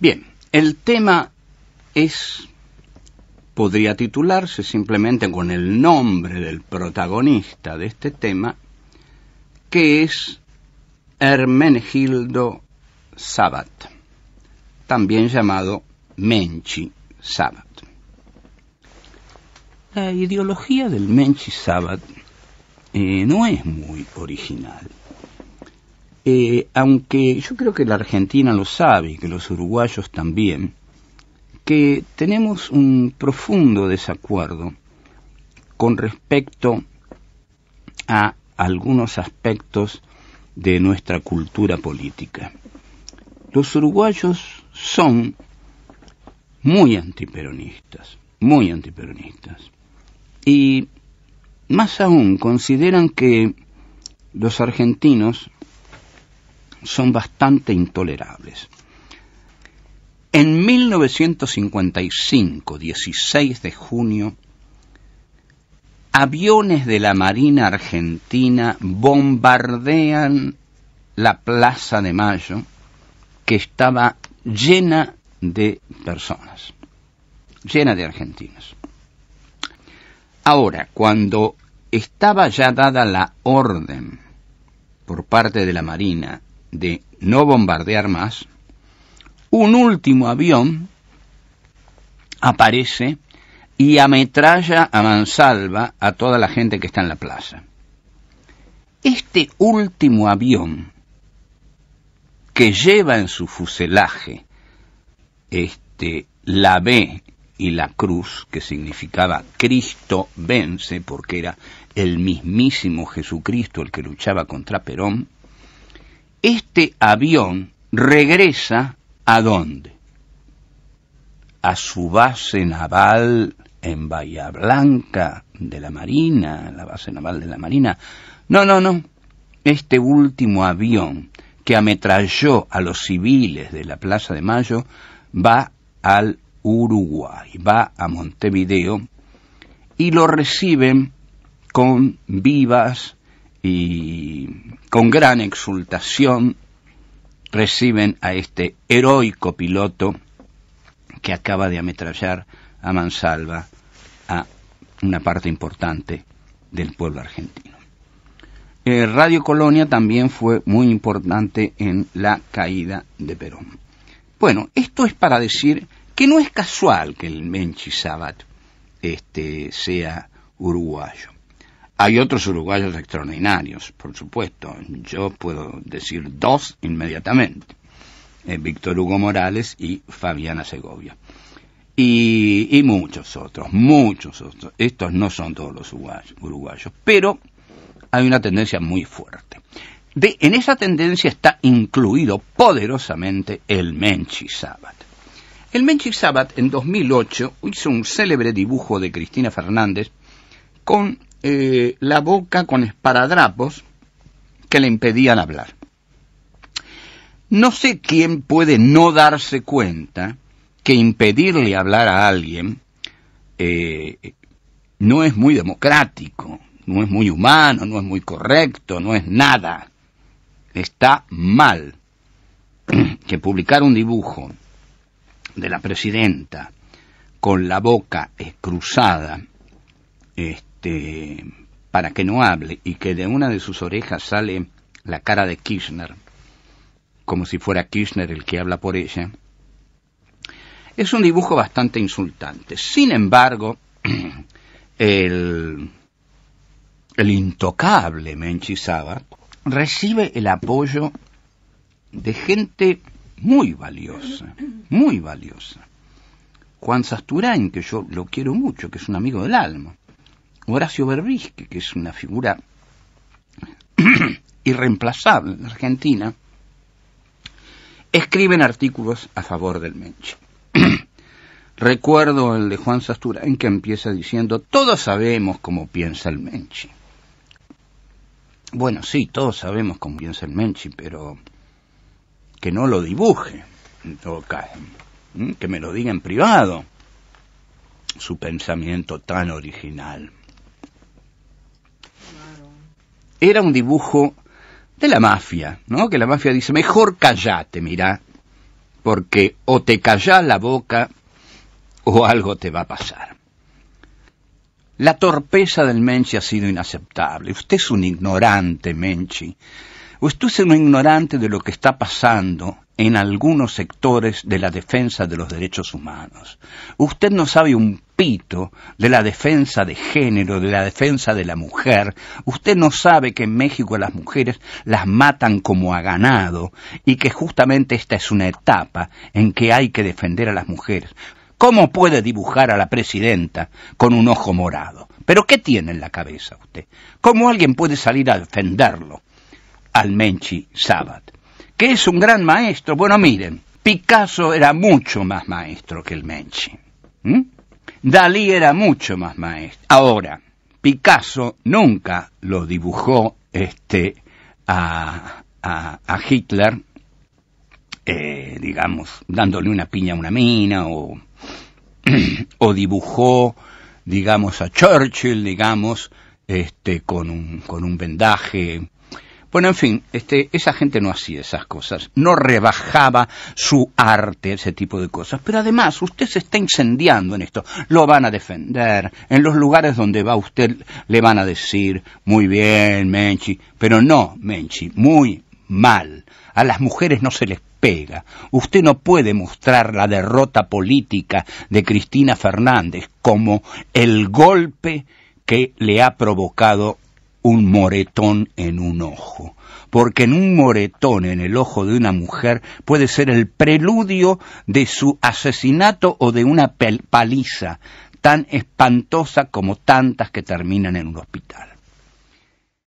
Bien, el tema es, podría titularse simplemente con el nombre del protagonista de este tema, que es Hermenegildo Sabat, también llamado Menchi Sabat. La ideología del Menchi Sabat eh, no es muy original. Eh, aunque yo creo que la Argentina lo sabe y que los uruguayos también, que tenemos un profundo desacuerdo con respecto a algunos aspectos de nuestra cultura política. Los uruguayos son muy antiperonistas, muy antiperonistas. Y más aún consideran que los argentinos son bastante intolerables. En 1955, 16 de junio, aviones de la Marina Argentina bombardean la Plaza de Mayo, que estaba llena de personas, llena de argentinos. Ahora, cuando estaba ya dada la orden por parte de la Marina de no bombardear más, un último avión aparece y ametralla a mansalva a toda la gente que está en la plaza. Este último avión que lleva en su fuselaje este, la B y la cruz, que significaba Cristo vence, porque era el mismísimo Jesucristo el que luchaba contra Perón, este avión regresa a dónde? A su base naval en Bahía Blanca de la Marina, la base naval de la Marina. No, no, no. Este último avión que ametralló a los civiles de la Plaza de Mayo va al Uruguay, va a Montevideo y lo reciben con vivas y con gran exultación reciben a este heroico piloto que acaba de ametrallar a mansalva a una parte importante del pueblo argentino. Eh, Radio Colonia también fue muy importante en la caída de Perón. Bueno, esto es para decir que no es casual que el Menchi Sabat este, sea uruguayo. Hay otros uruguayos extraordinarios, por supuesto. Yo puedo decir dos inmediatamente. Eh, Víctor Hugo Morales y Fabiana Segovia. Y, muchos otros, muchos otros. Estos no son todos los uruguayos, pero hay una tendencia muy fuerte. En esa tendencia está incluido poderosamente el Menchi Sabat. El Menchi en 2008 hizo un célebre dibujo de Cristina Fernández con eh, la boca con esparadrapos que le impedían hablar. No sé quién puede no darse cuenta que impedirle hablar a alguien eh, no es muy democrático, no es muy humano, no es muy correcto, no es nada. Está mal que publicar un dibujo de la presidenta con la boca cruzada este, para que no hable y que de una de sus orejas sale la cara de Kirchner, como si fuera Kirchner el que habla por ella, es un dibujo bastante insultante. Sin embargo, el, el intocable Menchizaba recibe el apoyo de gente muy valiosa, muy valiosa. Juan Sasturain, que yo lo quiero mucho, que es un amigo del alma. Horacio Berbisque, que es una figura irreemplazable en Argentina, escriben artículos a favor del Menche. Recuerdo el de Juan Sasturain que empieza diciendo, todos sabemos cómo piensa el Menchi. Bueno, sí, todos sabemos cómo piensa el Menchi, pero que no lo dibuje, todo que me lo diga en privado, su pensamiento tan original. Era un dibujo de la mafia, ¿no? Que la mafia dice, mejor callate, mira, porque o te callás la boca o algo te va a pasar. La torpeza del Menchi ha sido inaceptable. Usted es un ignorante, Menchi. Usted es un ignorante de lo que está pasando en algunos sectores de la defensa de los derechos humanos. Usted no sabe un pito de la defensa de género, de la defensa de la mujer. Usted no sabe que en México las mujeres las matan como a ganado y que justamente esta es una etapa en que hay que defender a las mujeres. ¿Cómo puede dibujar a la presidenta con un ojo morado? ¿Pero qué tiene en la cabeza usted? ¿Cómo alguien puede salir a defenderlo al Menchi Sabat? Que es un gran maestro. Bueno, miren, Picasso era mucho más maestro que el Menchi. Dalí era mucho más maestro. Ahora, Picasso nunca lo dibujó este, a, Hitler, eh, digamos, dándole una piña a una mina, o, o dibujó, digamos, a Churchill, digamos, este, con un, con un vendaje bueno, en fin, este, esa gente no hacía esas cosas, no rebajaba su arte, ese tipo de cosas. Pero además, usted se está incendiando en esto. Lo van a defender. En los lugares donde va usted le van a decir, muy bien, Menchi. Pero no, Menchi, muy mal. A las mujeres no se les pega. Usted no puede mostrar la derrota política de Cristina Fernández como el golpe que le ha provocado un moretón en un ojo, porque en un moretón en el ojo de una mujer puede ser el preludio de su asesinato o de una paliza tan espantosa como tantas que terminan en un hospital.